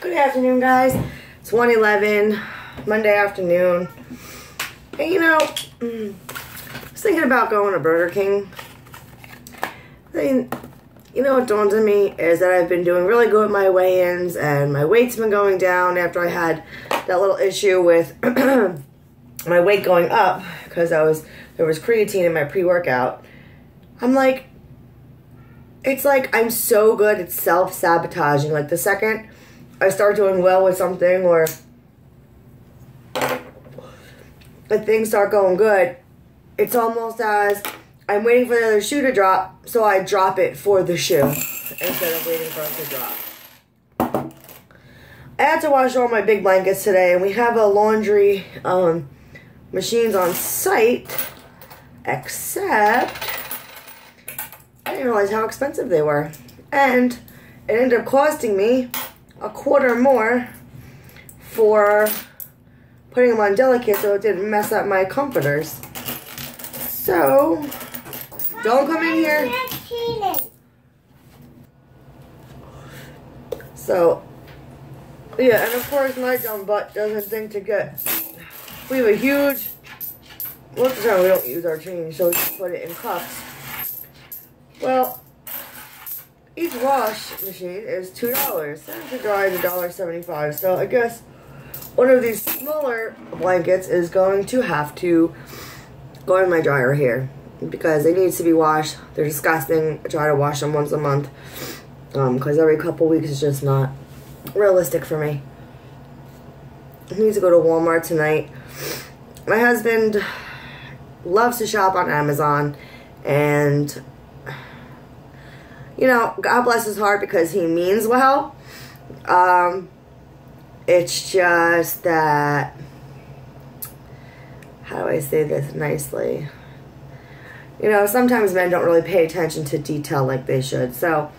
Good afternoon, guys. It's 111, Monday afternoon. And you know, I was thinking about going to Burger King. Then, you know what dawns on me is that I've been doing really good with my weigh-ins and my weight's been going down after I had that little issue with my weight going up because I was there was creatine in my pre-workout. I'm like, it's like I'm so good at self-sabotaging. Like the second I start doing well with something or if things start going good, it's almost as I'm waiting for the other shoe to drop, so I drop it for the shoe instead of waiting for it to drop. I had to wash all my big blankets today, and we have a laundry um, machines on site, except I didn't realize how expensive they were. And it ended up costing me a quarter more for putting them on delicate so it didn't mess up my comforters. So, don't come in here. So, yeah, and of course my dumb butt doesn't think to get, we have a huge, most of the time we don't use our change, so we just put it in cups. Well, each wash machine is two dollars. To dry is a dollar seventy-five. So I guess one of these smaller blankets is going to have to go in my dryer here because they need to be washed. They're disgusting. I try to wash them once a month because um, every couple weeks is just not realistic for me. I need to go to Walmart tonight. My husband loves to shop on Amazon and you know, God bless his heart because he means well. Um, it's just that, how do I say this nicely? You know, sometimes men don't really pay attention to detail like they should. So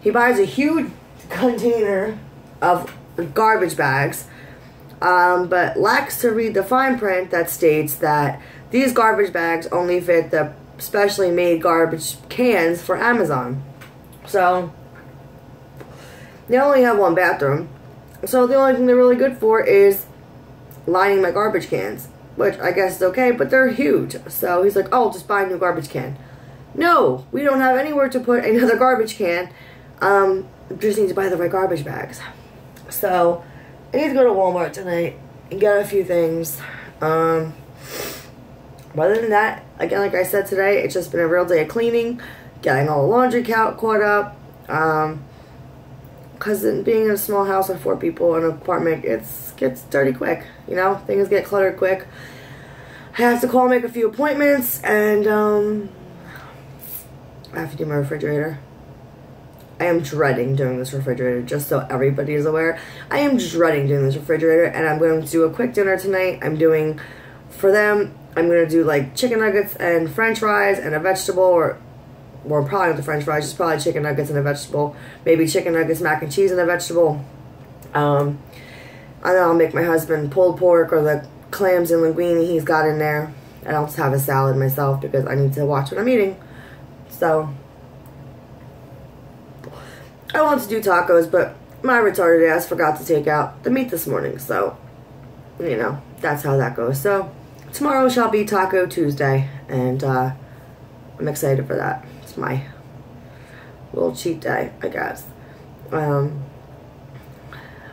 he buys a huge container of garbage bags, um, but lacks to read the fine print that states that these garbage bags only fit the specially made garbage cans for Amazon. So, they only have one bathroom. So the only thing they're really good for is lining my garbage cans. Which I guess is okay, but they're huge. So he's like, oh, I'll just buy a new garbage can. No, we don't have anywhere to put another garbage can. Um, just need to buy the right garbage bags. So, I need to go to Walmart tonight and get a few things. Um, other than that, again, like I said today, it's just been a real day of cleaning getting all the laundry count caught up. Um, because being in a small house with four people in an apartment, it's gets dirty quick. You know, things get cluttered quick. I have to call, make a few appointments, and um, I have to do my refrigerator. I am dreading doing this refrigerator, just so everybody is aware. I am dreading doing this refrigerator, and I'm going to do a quick dinner tonight. I'm doing, for them, I'm going to do like chicken nuggets and french fries and a vegetable or well, probably not the french fries, just probably chicken nuggets and a vegetable. Maybe chicken nuggets, mac and cheese, and a vegetable. Um, and then I'll make my husband pulled pork or the clams and linguine he's got in there. And I'll just have a salad myself because I need to watch what I'm eating. So, I want to do tacos, but my retarded ass forgot to take out the meat this morning. So, you know, that's how that goes. So, tomorrow shall be Taco Tuesday. And, uh, I'm excited for that. It's my little cheat day, I guess. Um,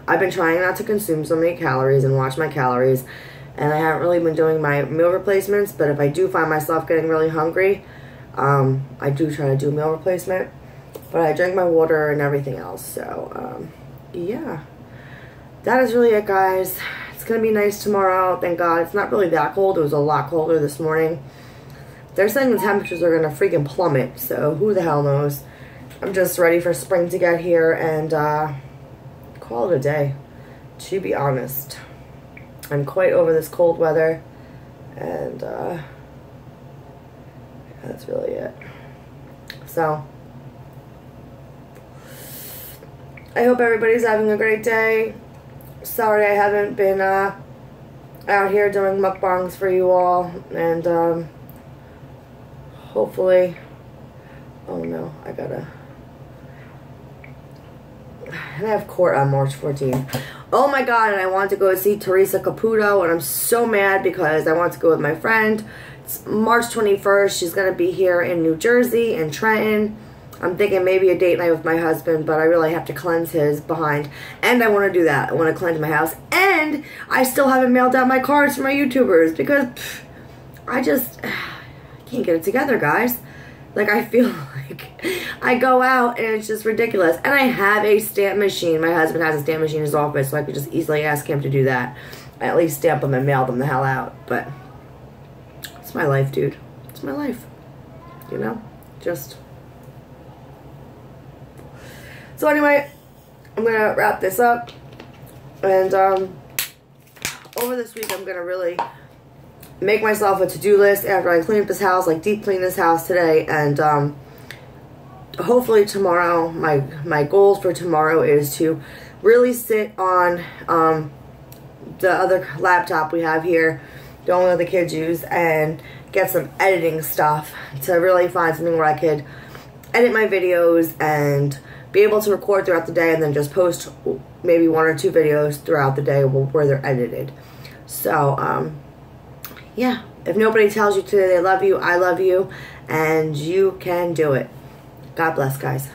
I've been trying not to consume so many calories and watch my calories. And I haven't really been doing my meal replacements. But if I do find myself getting really hungry, um, I do try to do meal replacement. But I drink my water and everything else. So, um, yeah. That is really it, guys. It's going to be nice tomorrow. Thank God. It's not really that cold. It was a lot colder this morning. They're saying the temperatures are going to freaking plummet, so who the hell knows. I'm just ready for spring to get here and uh, call it a day, to be honest. I'm quite over this cold weather, and uh, that's really it. So, I hope everybody's having a great day. Sorry I haven't been uh, out here doing mukbangs for you all, and um, hopefully, oh no, I gotta, and I have court on March 14th. Oh my god, and I want to go see Teresa Caputo, and I'm so mad because I want to go with my friend. It's March 21st. She's going to be here in New Jersey, in Trenton. I'm thinking maybe a date night with my husband, but I really have to cleanse his behind. And I want to do that. I want to cleanse my house. And I still haven't mailed out my cards for my YouTubers because pff, I just can't get it together, guys. Like, I feel like I go out and it's just ridiculous. And I have a stamp machine. My husband has a stamp machine in his office, so I could just easily ask him to do that. At least stamp them and mail them the hell out. But it's my life, dude. It's my life. You know? Just so anyway, I'm gonna wrap this up, and um, over this week I'm gonna really make myself a to-do list after I clean up this house, like deep clean this house today, and um, hopefully tomorrow, my my goals for tomorrow is to really sit on um, the other laptop we have here, the only other kids use, and get some editing stuff to really find something where I could edit my videos and be able to record throughout the day and then just post maybe one or two videos throughout the day where they're edited. So, um, yeah, if nobody tells you today they love you, I love you, and you can do it. God bless, guys.